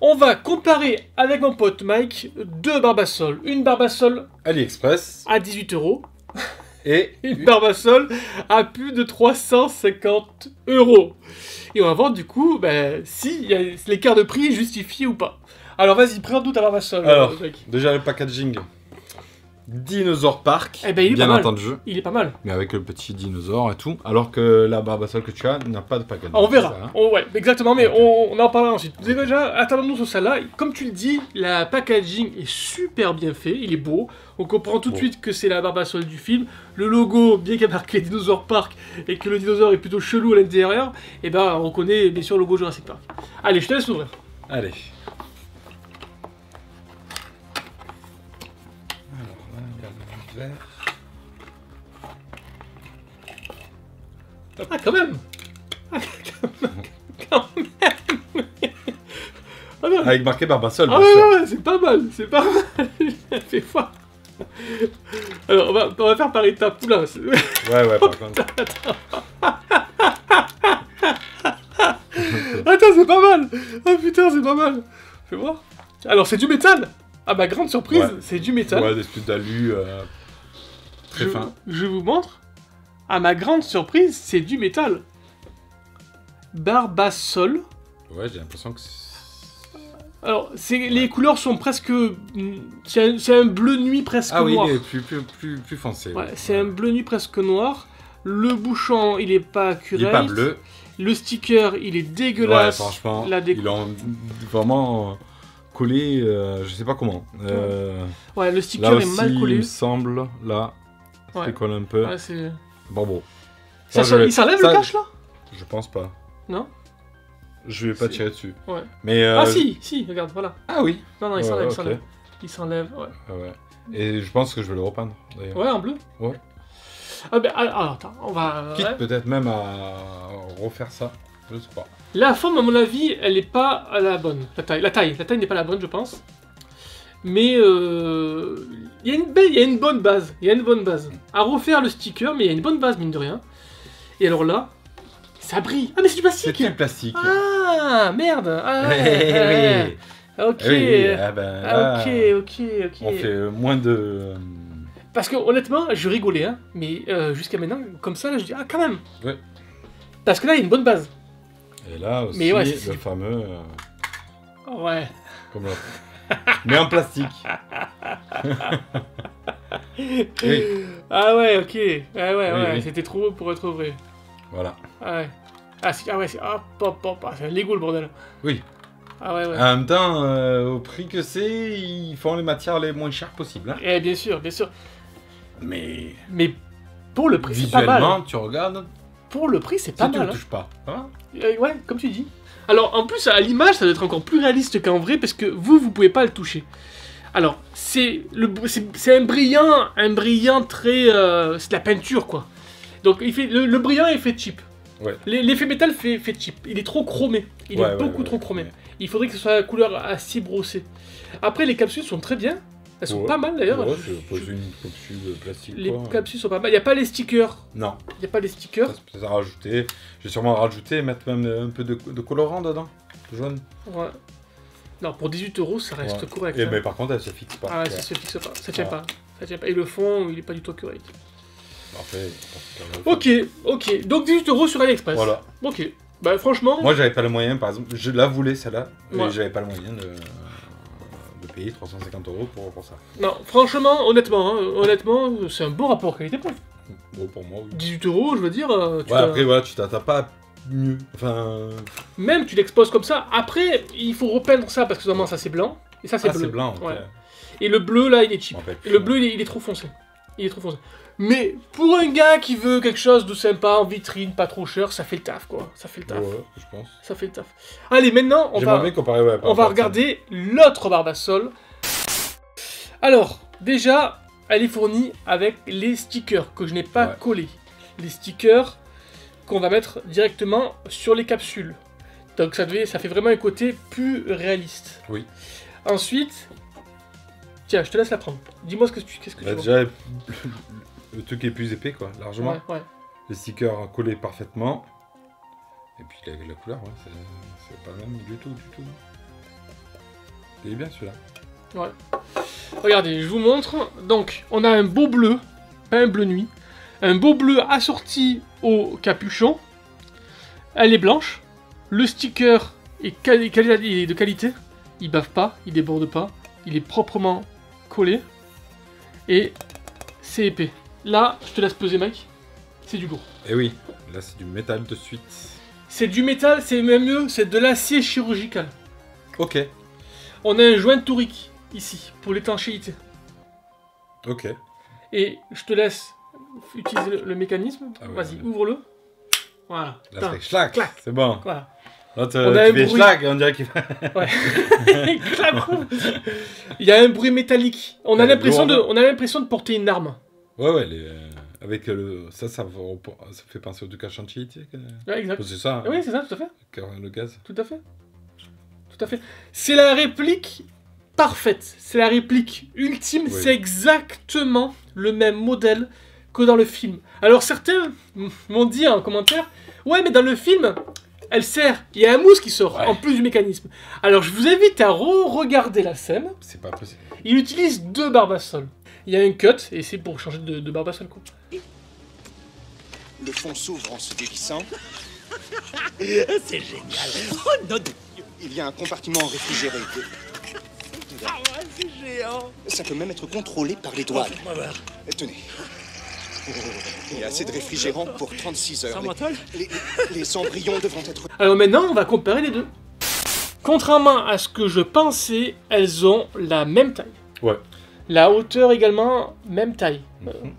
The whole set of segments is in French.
On va comparer avec mon pote Mike deux Barbasol. Une Barbasol AliExpress à 18 euros, et une Barbasol à plus de 350 euros. Et on va voir du coup ben, si l'écart de prix est justifié ou pas. Alors vas-y, présente-nous ta Barbasol. Alors. déjà le packaging. Dinosaur Park, Eh ben, il est bien pas mal. entendu, Il est pas mal. mais avec le petit dinosaure et tout, alors que la Barbasol que tu as n'a pas de packaging. Ah, on verra. Ça, hein On- ouais, exactement, mais on, on en parlera ensuite. Déjà, attendons-nous sur celle-là. Comme tu le dis, la packaging est super bien fait, il est beau. On comprend tout de Bon. suite que c'est la Barbasol du film. Le logo, bien qu'il y ait marqué Dinosaur Park et que le dinosaure est plutôt chelou à l'intérieur, et ben on reconnaît bien sûr le logo Jurassic Park. Allez, je te laisse l'ouvrir. Allez. Ah, quand même Ah, quand même Ah, non. Avec marqué Barbasol, Ah bien ouais, sûr. ouais, ouais, c'est pas mal, c'est pas mal. Fais voir. Alors, on va, on va faire par étapes. Oula, Ouais, ouais, par contre. Attends, c'est pas mal Oh putain, c'est pas mal Fais voir. Alors, c'est du métal À ma grande surprise, Ouais. c'est du métal. Ouais, des d'alu euh, très je, fin. je vous montre. À ma grande surprise, c'est du métal. Barbasol. Ouais, j'ai l'impression que. Alors, c'est, les couleurs sont presque... C'est un, c'est un bleu nuit presque Ah oui, noir. il est plus, plus, plus, plus foncé. Ouais, c'est un bleu nuit presque noir. Le bouchon, il est pas Il accurate. est pas bleu. Le sticker, il est Ouais, dégueulasse. franchement, La ils l'ont vraiment euh, collé, euh, je sais pas comment. Euh, Ouais, le là sticker aussi, est mal il collé. me semble, là, ça Ouais. décolle un peu. Ouais, c'est... Ça, Ça, je Il s'enlève ça- le cache là Je pense pas. Non Je vais pas tirer dessus. Ouais. Mais, euh, Ah si, si, regarde, voilà. Ah oui Non, non, il Ouais, s'enlève, il s'enlève. Il s'enlève, ouais. Ah ouais. Et je pense que je vais le repeindre, d'ailleurs. Ouais, en bleu Ouais. Ah ben, alors, alors, attends, on va... Quitte ouais. peut-être même à refaire ça. Je sais pas. La forme, à mon avis, elle est pas à la bonne. La taille, la taille, la taille n'est pas la bonne, je pense. Mais euh, il y, a une belle- il y a une bonne base. Il y a une bonne base. À refaire le sticker, mais il y a une bonne base, mine de rien. Et alors là, ça brille. Ah, mais c'est du plastique C'était le plastique. Ah, merde Ah, ouais. Ok. oui. Oui, ah ben, Ah, là, ok, ok, ok. On fait moins de... euh, Parce que honnêtement, je rigolais, hein, mais euh, jusqu'à maintenant, comme ça, là, je dis ah quand même. Ouais. Parce que là, il y a une bonne base. Et là aussi, Mais ouais, c'est- le fameux... euh, Ouais. comme l'autre. Mais en plastique. oui, Ah ouais, ok. Ah ouais, Oui, ouais, oui. c'était trop beau pour être vrai. voilà. Ah ouais. Ah, c'est- ah ouais, c'est hop, hop, hop, ah, c'est un Lego le bordel. Oui. Ah ouais, ouais. En même temps, euh, au prix que c'est, ils font les matières les moins chères possibles. hein. Eh bien sûr, bien sûr. Mais Mais pour le prix, c'est pas mal. visuellement, tu regardes, Pour le prix, c'est si pas tu mal. ne hein. touches pas. hein. Euh, ouais, comme tu dis. Alors, en plus, à l'image, ça doit être encore plus réaliste qu'en vrai, parce que vous, vous pouvez pas le toucher. Alors, c'est le, c'est un brillant, un brillant très, euh, c'est de la peinture, quoi. Donc, il fait le, le brillant est fait cheap. Ouais. L'e- L'effet métal fait, fait cheap. Il est trop chromé. Il Ouais, est ouais, beaucoup trop chromé. Il faudrait que ce soit la couleur assez brossée. Après, les capsules sont très bien. Elles sont Ouais. pas mal d'ailleurs. Ouais, Je- poser une capsule de plastique. les quoi. capsules sont pas mal. Il n'y a pas les stickers. Non, Il n'y a pas les stickers. ça à rajouter. Je vais sûrement rajouter, mettre même un peu de, de colorant dedans. Jaune. Ouais. Non, pour 18 euros, ça reste Ouais. correct. Et hein. mais par contre, elle se fixe pas. Ah, Ouais. ça se fixe pas, ça tient pas. Ça tient pas. Et le fond, il est pas du tout pense que- Ok, ok. Donc 18 euros sur AliExpress. Voilà. Ok. Bah franchement, Moi, j'avais pas le moyen, par exemple, je la voulais celle-là, mais j'avais pas le moyen de payer 350 euros pour, pour ça. non, franchement, honnêtement, hein, honnêtement, c'est un bon rapport qualité-prix. Bon, pour moi, oui. 18 euros, je veux dire, euh, tu Ouais, après, voilà, tu t'attends pas à mieux. Enfin, même tu l'exposes comme ça. Après, il faut repeindre ça parce que normalement ça c'est blanc et ça c'est ah, bleu. c'est blanc. Ouais. Et le bleu là, il est cheap. Et le bleu, il est, il est trop foncé. Il est trop foncé. Mais pour un gars qui veut quelque chose de sympa en vitrine, pas trop cher, ça fait le taf quoi. Ça fait le taf. Ouais, je pense. Ça fait le taf. Allez, maintenant, on va, comparer, ouais. on va regarder l'autre Barbasol. Alors, déjà, elle est fournie avec les stickers que je n'ai pas Ouais. collés. Les stickers qu'on va mettre directement sur les capsules. Donc ça, devait, ça fait vraiment un côté plus réaliste. Oui. Ensuite, tiens, je te laisse la prendre. Dis-moi ce que tu, qu'est-ce que. Bah, tu vois. déjà, le truc est plus épais, quoi, largement. Ouais, ouais. Les stickers collés parfaitement. Et puis la, la couleur, ouais, c'est pas le même du tout, du tout. Il est bien celui-là. Regardez, je vous montre. Donc, on a un beau bleu, pas un bleu nuit. Un beau bleu assorti au capuchon. Elle est blanche. Le sticker est, quali- quali- il est de qualité. Il bave pas, il déborde pas. Il est proprement collé. Et c'est épais. Là, je te laisse peser, mec. C'est du gros. Et Eh oui, là c'est du métal de suite. C'est du métal, c'est même mieux, c'est de l'acier chirurgical. Ok, On a un joint torique ici pour l'étanchéité. ok. Et je te laisse utiliser le, le mécanisme. Ah ouais, Vas-y, ouais. ouvre-le. Voilà. Là c'est schlac, clac. c'est bon. Voilà. Là tu On a un tu bruit. schlac, on dirait qu'il. Ouais. Il y a un bruit métallique. On a l'impression de, on a l'impression de porter une arme. Ouais, ouais, les, euh, avec le... Ça, ça, ça fait penser au Duca Chantilly, tu sais. que- Ouais, exact. C'est ça, hein, Oui, c'est ça, tout à fait. le gaz. Tout à fait. Tout à fait. C'est la réplique parfaite. C'est la réplique ultime. Oui. C'est exactement le même modèle que dans le film. Alors certains m'ont dit en commentaire, ouais, mais dans le film, elle sert. Il y a un mousse qui sort Ouais. en plus du mécanisme. Alors je vous invite à re-regarder la scène. C'est pas possible. Il utilise deux barbasol. Il y a un cut et c'est pour changer de, de barbasol. quoi. Le fond s'ouvre en se dévissant. C'est génial. Oh, non, Il y a un compartiment réfrigéré. ah ouais, c'est géant. Ça peut même être contrôlé par les douanes. Voir. Tenez. Il y a assez de réfrigérant pour 36 heures. Les, les- les embryons devront être Alors maintenant, on va comparer les deux. Contrairement à ce que je pensais, elles ont la même taille. Ouais. La hauteur également, même taille. Mhm.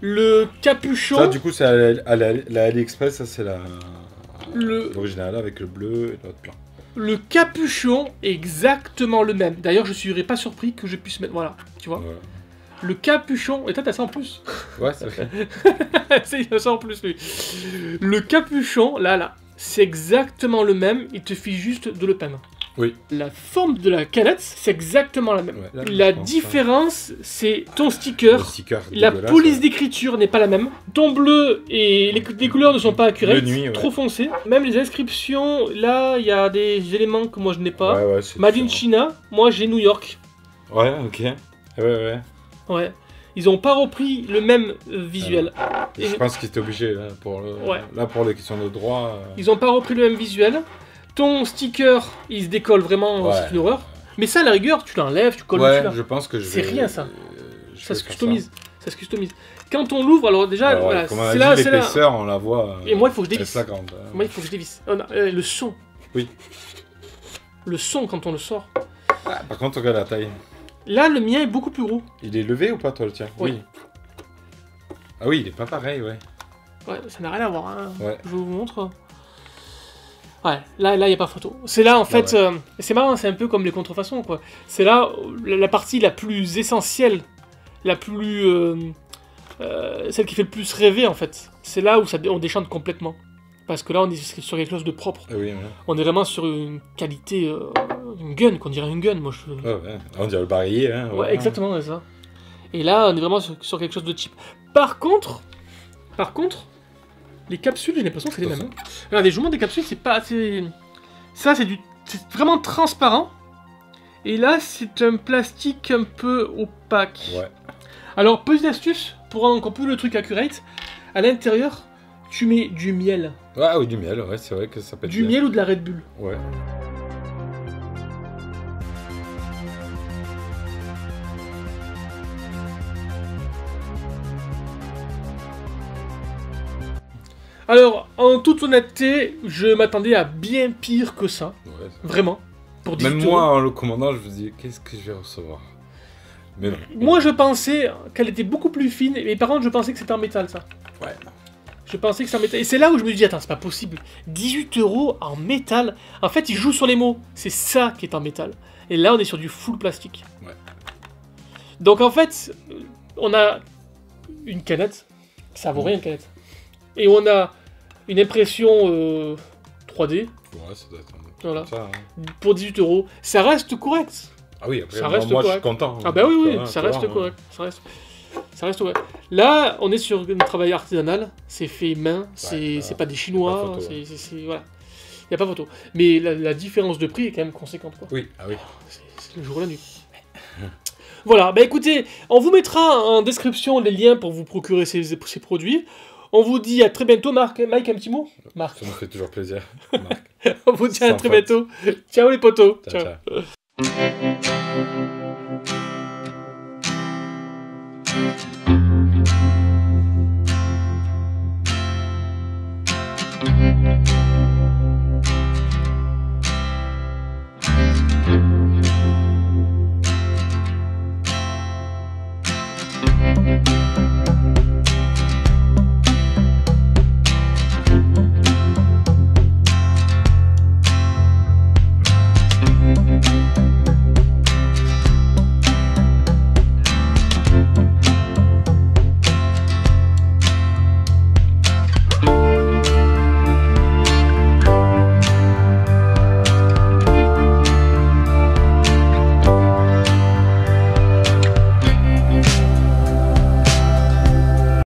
Le capuchon, Ça, du coup, c'est à la, AliExpress, ça c'est la... le, l'original avec le bleu et l'autre blanc. le capuchon est exactement le même. D'ailleurs, je serais pas surpris que je puisse mettre. Voilà, tu vois. Le capuchon. Et toi, t'as ça en plus. ouais ça fait. c'est ça en plus, lui. Le capuchon, là, là, c'est exactement le même. Il te suffit juste de le peindre. Oui. La forme de la canette, c'est exactement la même. Ouais, là, la différence, c'est ton Le sticker. sticker La police ouais. d'écriture n'est pas la même. Ton bleu et les, les couleurs ne sont pas accurées. Ouais. Trop foncé. Même les inscriptions, là, il y a des éléments que moi je n'ai pas. Ouais, ouais, c'est Made in. China, moi j'ai New York. Ouais, ok. Ouais, ouais. Ouais. Ils ont pas repris le même euh, visuel. Et- Je pense qu'ils étaient obligés là pour le... Ouais. là pour les questions de droit. euh, Ils ont pas repris le même visuel. Ton sticker, il se décolle vraiment, Ouais. c'est une horreur. Mais ça, à la rigueur, tu l'enlèves, tu colles Ouais, je pense que je C'est vais- rien, ça. je Ça se customise. Ça se customise. Quand on l'ouvre, alors déjà, Alors, voilà, c'est là, c'est l'épaisseur, on la voit. euh, Et moi, il faut que je dévisse. hein. Moi, il faut que je dévisse. Oh, non, euh, le son. Oui. Le son quand on le sort. Ah, par contre, regarde la taille. Là, le mien est beaucoup plus gros. Il est levé ou pas, toi, le tien? Oui. Ah oui, il est pas pareil, ouais. Ouais, ça n'a rien à voir. Hein. Ouais. Je vous montre. Ouais, là, là, il n'y a pas photo. C'est là, en fait, ouais. euh, c'est marrant, c'est un peu comme les contrefaçons, quoi. C'est là la, partie la plus essentielle, la plus. euh, euh, celle qui fait le plus rêver, en fait. C'est là où ça, on déchante complètement. Parce que là, on est sur quelque chose de propre. Ah oui, ouais. On est vraiment sur une qualité. une gun, qu'on dirait une gun, moi je. Ouais, ouais. On dirait le barillet, hein. Ouais, exactement, c'est ça. Et là, on est vraiment sur, sur quelque chose de cheap. Par contre, par contre, les capsules, j'ai l'impression que c'est les mêmes. hein. Regardez, je vous montre des capsules, c'est pas assez. Ça, c'est du, c'est vraiment transparent. Et là, c'est un plastique un peu opaque. Ouais. Alors, petite astuce pour rendre encore plus le truc accurate. À l'intérieur, tu mets du miel, Ah oui, du miel, ouais, c'est vrai que ça peut être du bien. miel ou de la Red Bull. Ouais. Alors, en toute honnêteté, je m'attendais à bien pire que ça, ouais. vraiment. Pour 18 Même euros. moi, en le commandant, je me dis, qu'est-ce que je vais recevoir? Mais. Moi, je pensais qu'elle était beaucoup plus fine, mais par contre, je pensais que c'était en métal, ça. Ouais. Je pensais que c'était en métal. Et c'est là où je me dis, attends, c'est pas possible. 18 euros en métal. En fait, ils jouent sur les mots. C'est ça qui est en métal. Et là, on est sur du full plastique. Ouais. Donc, en fait, on a une canette. Ça vaut rien, une canette. Et on a une impression euh, 3D Ouais, ça doit être un- Voilà. ça. hein. pour 18 euros. Ça reste correct. Ah oui, après, Ça moi, reste moi, je correct. suis content. Ah bah oui, ça reste vois, correct. Ça reste, ça reste correct. Là, on est sur un travail artisanal. C'est fait main. C'est Ouais, c'est pas des chinois. c'est voilà. n'y a pas photo. Mais la, la différence de prix est quand même conséquente. Quoi. Oui, ah oui. C'est c'est le jour et la nuit. Voilà, bah écoutez, on vous mettra en description les liens pour vous procurer ces, ces produits. On vous dit à très bientôt, Marc. Mike, un petit mot Marc. Ça me fait toujours plaisir. Marc. On vous dit à très bientôt. Ciao les potos. ciao.